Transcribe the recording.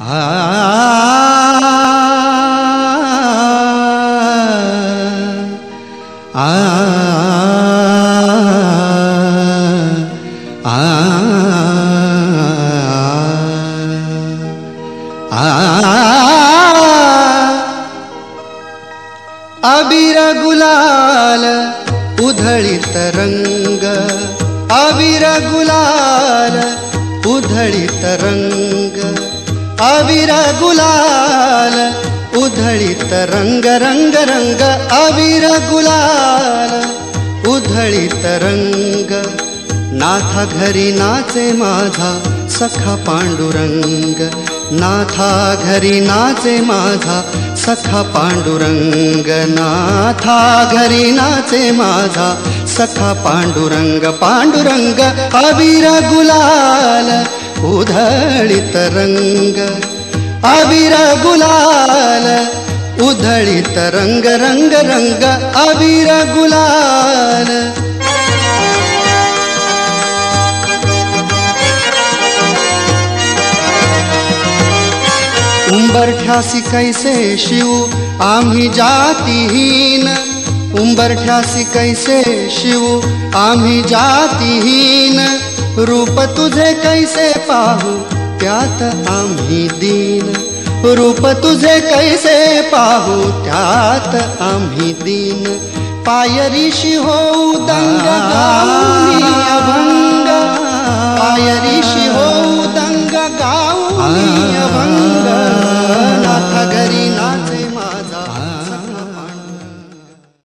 अबीर गुलाल उधळीत रंग अबीर गुलाल उधळीत रंग। अबीर गुलाल, उधळीत रंग रंग रंग अबीर गुलाल, उधळीत रंग. नाथा घरी नाचे माझा सखा पांडुरंग. नाथा घरी नाचे माझा सखा पांडुरंग. नाथा घरी नाचे माझा सखा पांडुरंग. पांडुरंग अबीर गुलाल उधळीत रंग अबीर गुलाल उधळीत रंग रंग रंग अबीर गुलाल उंबरठ्यासी कैसे शिव, आम्ही जातीहीन। उंबरठ्यासी कैसे शिव, आम्ही जातीहीन। रूप तुझे कैसे पाहू? त्यात आम्ही दीन? रूप तुझे कैसे पाहू? त्यात आम्ही दीन? शिव हो दंग अभंग। पाय ऋषि हो दंग गाऊ अभंग। नाथ गरी ना